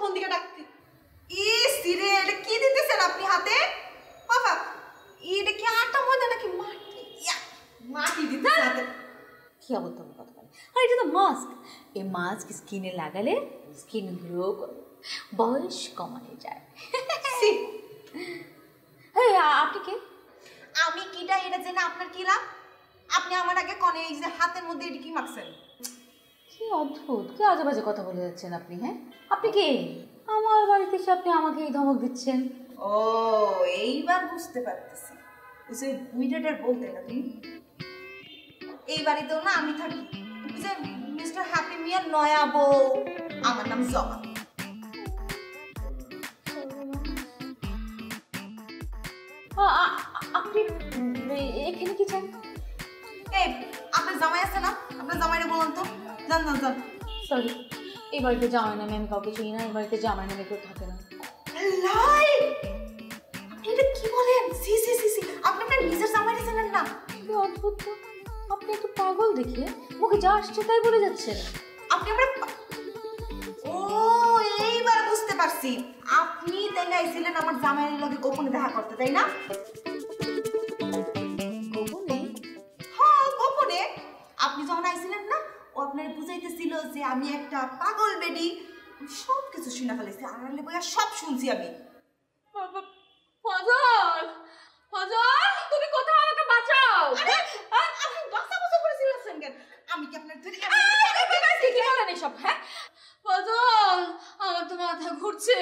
কখন দিকে ডাকতে ই সিরে এটা কি দিতেছেন আপনি হাতে? বাবা এটা কি আটা ময়দা নাকি মাটি? ইয়া, মাটি দিতেছে হাতে। কি অবস্থা কথা বলে আর এটা তো মাস্ক। এই মাস্ক স্কিনে লাগালে স্কিন গ্লো করে বয়স কমানো যায় হ্যাঁ আপনি কে? আমি কিটা এটা জেনে আপনার কি লাভ? আপনি আমার আগে কনে এই যে হাতের মধ্যে এটা কি মাখছেন? কি অদ্ভুত কি আজে বাজে কথা বলে যাচ্ছেন আপনি হ্যাঁ? আপনি কে? আমার বাড়িতে এসে আপনি আমাকে এই ধমক দিচ্ছেন। ও এইবার বুঝতে পারতেছি। ওই যে মিটারটার বলতে না তুমি এই বাড়িতেও না আমি থাকি। যে মিস্টার হ্যাপি মিয়ার নয়া বউ। আমার নাম জবা। আপনি এখানে কি চান? এই আপনার জামাই আছে না? যান যান যান সরি এই বাড়িতে জামাই নামে আমি কাউকে চিনি না এই বাড়িতে জামাই নামে কেউ থাকে না। এটা কি বলেন? C C C C. আপনি আপনার নিজের জামাইরে জানেন না? অদ্ভুত। আপনি একটু পাগল দেখে। মুখে যা আসছে তাই বলে যাচ্ছেন আপনি আমরা ও এইবার বুঝতে পারছি। আপনি তাইলে আইছিলেন আমার জামাইয়ের লগে গোপনে দেখা করতে তাই না? আমি একটা পাগল বেডি সব কিছু শুনে ফেলেছি আড়ালে বইয়া সব শুনছি আমি। ফজল ফজল তুমি কোথাও আমাকে বাঁচাও। আরে আপনি বাসা বাসা করে চিল্লাচ্ছেন কেন? আমি কি আপনার ধরে কি বলেন এসব হ্যাঁ? ফজল আমার তো মাথা ঘুরছে।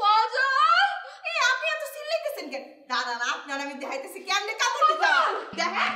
ফজল! এই আপনি এত চিল্লাইতেছেন কেন? দাঁড়ান আপনার আমি দেখাইতেছি কেমনে কাপড় দিতে দেখেন।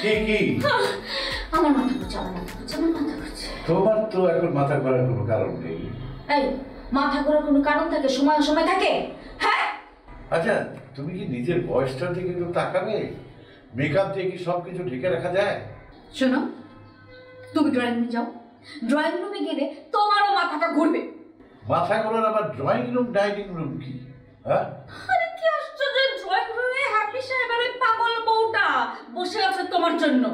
কি? কি? আমার মাথা ঘুরছে আমার মাথা ঘুরছে আমার মাথা ঘুরছে। তোমার তো এখন মাথা করার কোনো কারণ নেই। এই মাথা ঘোরার কোনো কারণ থাকে? সময় সময় থাকে? হ্যাঁ? আচ্ছা তুমি কি নিজের বয়সটার দিকে একটু তাকাবে? মেকআপ দিয়ে কি সব কিছু ঢেকে রাখা যায়? শোনো তুমি ড্রয়িং রুমে যাও। ড্রয়িং রুমে গেলে তোমারও মাথাটা ঘুরবে। মাথা করার আবার ড্রয়িং রুম ডাইনিং রুম কি? হ্যাঁ? আরে কি আশ্চর্য ড্রয়িং রুমে হ্যাপি সাহেবের ওই পাগল বউটা বসে আছে তোমার জন্য।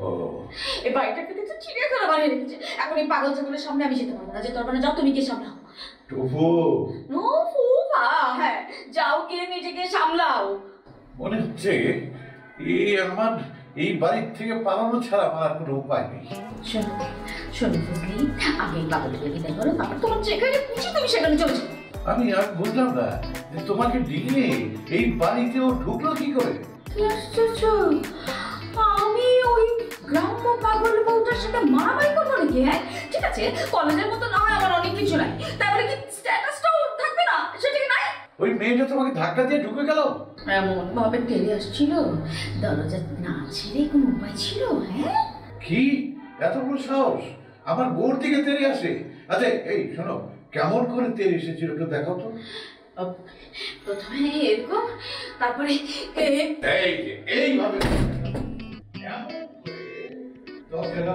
ও। এই বাড়িটাকে দেখতে চিড়িয়াখানা বানিয়ে রেখেছে। এখন এই পাগল ছাগলের সামনে আমি যেতে পারব না। যেতে পারব না যাও তুমি গিয়ে সামলাও। টুফু। নো ফুফা হ্যাঁ যাও নিজেকে সামলাও। মনে হচ্ছে এই আমার এই বাড়ির থেকে পালানো ছাড়া আমার কোনো উপায় নেই। শোনো আগে এই পাগলকে বিদায় করো তারপর তোমার যেখানে খুশি তুমি সেখানে চলে যাও। আমি আর বুঝলাম না যে তোমাকে দিয়ে এই বাড়িতেও ঢুকলো কি করে? আশ্চর্য! আমি ওই গ্রাম্য পাগল বউটার সাথে মারামারি করব নাকি হ্যাঁ? ঠিক আছে কলেজের মতো না হয় আমার অনেক কিছু নাই। তারপরে ওই মেয়েটা তোমাকে ধাক্কা দিয়ে ঢুকে গেল? এমন ভাবে তেলে আসছিল? দরজা না ছেড়ে কোনো উপায় ছিল? হ্যাঁ? কি? এত বড় সাহস? আমার বোর দিকে তেরে আসে। আচ্ছা এই শোনো কেমন করে তেরে এসেছিল একটু দেখাও তো। প্রথমে এরকম তারপরে এই এইভাবে। কেমন করে দরজাটা